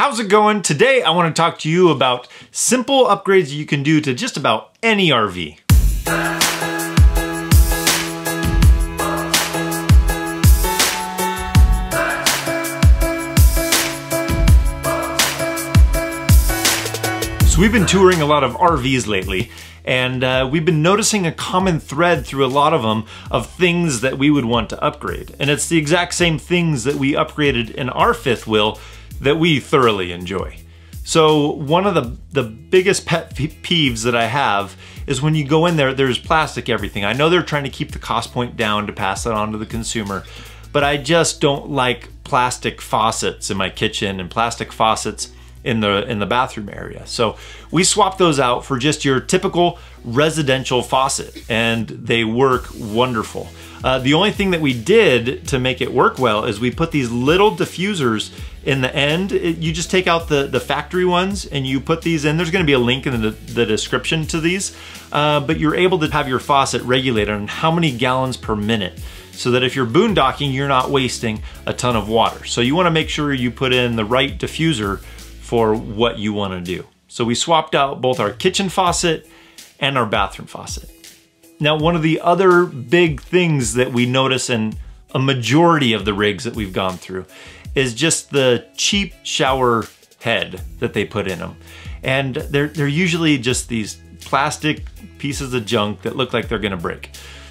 How's it going? Today I want to talk to you about simple upgrades you can do to just about any RV. So we've been touring a lot of RVs lately and uh, we've been noticing a common thread through a lot of them of things that we would want to upgrade. And it's the exact same things that we upgraded in our fifth wheel that we thoroughly enjoy. So one of the, the biggest pet peeves that I have is when you go in there, there's plastic everything. I know they're trying to keep the cost point down to pass that on to the consumer, but I just don't like plastic faucets in my kitchen and plastic faucets in the in the bathroom area. So we swapped those out for just your typical residential faucet and they work wonderful. Uh, the only thing that we did to make it work well is we put these little diffusers in the end. It, you just take out the, the factory ones and you put these in. There's gonna be a link in the, the description to these, uh, but you're able to have your faucet regulated on how many gallons per minute so that if you're boondocking, you're not wasting a ton of water. So you wanna make sure you put in the right diffuser for what you wanna do. So we swapped out both our kitchen faucet and our bathroom faucet. Now, one of the other big things that we notice in a majority of the rigs that we've gone through is just the cheap shower head that they put in them. And they're, they're usually just these plastic pieces of junk that look like they're gonna break.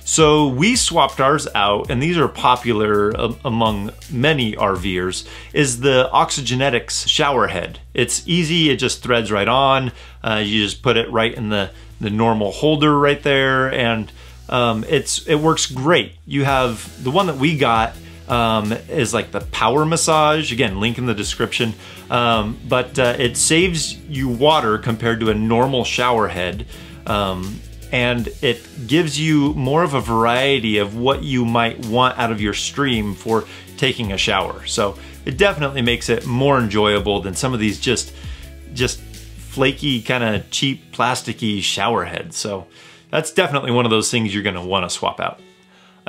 So we swapped ours out, and these are popular among many RVers, is the Oxygenics shower head. It's easy, it just threads right on. Uh, you just put it right in the the normal holder right there, and um, it's it works great. You have the one that we got um, is like the power massage. Again, link in the description. Um, but uh, it saves you water compared to a normal shower head. Um, and it gives you more of a variety of what you might want out of your stream for taking a shower. So it definitely makes it more enjoyable than some of these just just flaky, kind of cheap, plasticky shower heads. So that's definitely one of those things you're gonna wanna swap out.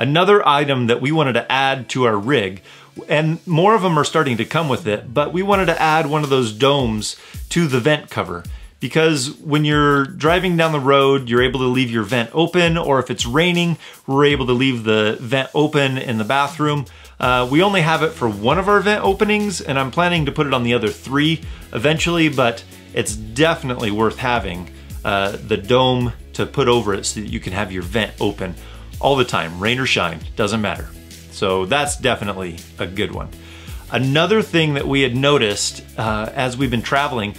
Another item that we wanted to add to our rig, and more of them are starting to come with it, but we wanted to add one of those domes to the vent cover because when you're driving down the road, you're able to leave your vent open, or if it's raining, we're able to leave the vent open in the bathroom. Uh, we only have it for one of our vent openings, and I'm planning to put it on the other three eventually, but it's definitely worth having uh, the dome to put over it so that you can have your vent open all the time, rain or shine, doesn't matter. So that's definitely a good one. Another thing that we had noticed uh, as we've been traveling,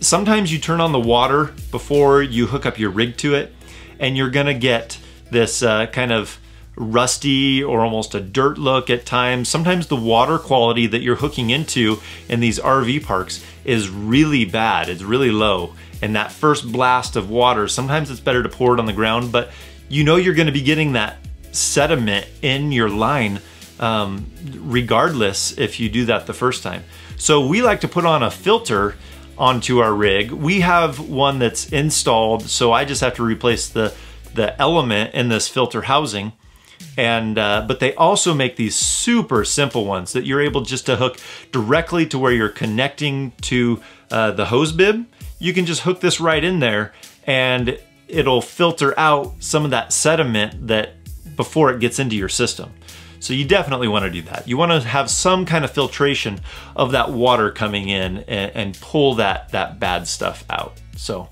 sometimes you turn on the water before you hook up your rig to it, and you're gonna get this uh, kind of rusty or almost a dirt look at times. Sometimes the water quality that you're hooking into in these RV parks is really bad, it's really low. And that first blast of water, sometimes it's better to pour it on the ground, but you know you're gonna be getting that sediment in your line um, regardless if you do that the first time. So we like to put on a filter onto our rig. We have one that's installed, so I just have to replace the, the element in this filter housing and uh, but they also make these super simple ones that you're able just to hook directly to where you're connecting to uh, the hose bib. You can just hook this right in there and it'll filter out some of that sediment that before it gets into your system. So you definitely want to do that. You want to have some kind of filtration of that water coming in and, and pull that, that bad stuff out. So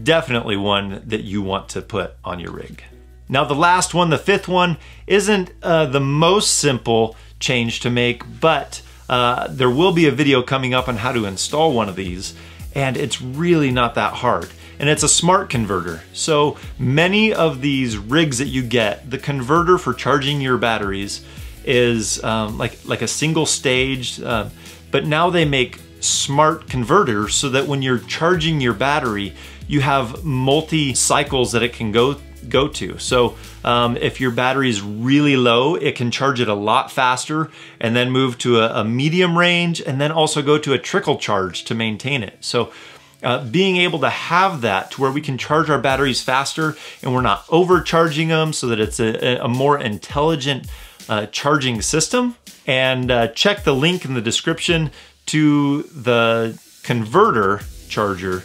definitely one that you want to put on your rig. Now the last one, the fifth one, isn't uh, the most simple change to make, but uh, there will be a video coming up on how to install one of these, and it's really not that hard. And it's a smart converter. So many of these rigs that you get, the converter for charging your batteries is um, like, like a single stage, uh, but now they make smart converters so that when you're charging your battery, you have multi cycles that it can go go to. So um, if your battery is really low, it can charge it a lot faster and then move to a, a medium range and then also go to a trickle charge to maintain it. So uh, being able to have that to where we can charge our batteries faster and we're not overcharging them so that it's a, a more intelligent uh, charging system. And uh, check the link in the description to the converter charger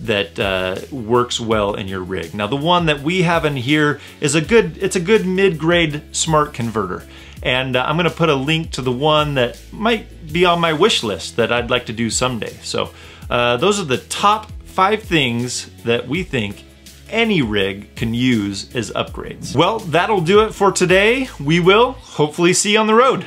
that uh, works well in your rig. Now the one that we have in here is a good, it's a good mid-grade smart converter. And uh, I'm gonna put a link to the one that might be on my wish list that I'd like to do someday. So uh, those are the top five things that we think any rig can use as upgrades. Well, that'll do it for today. We will hopefully see you on the road.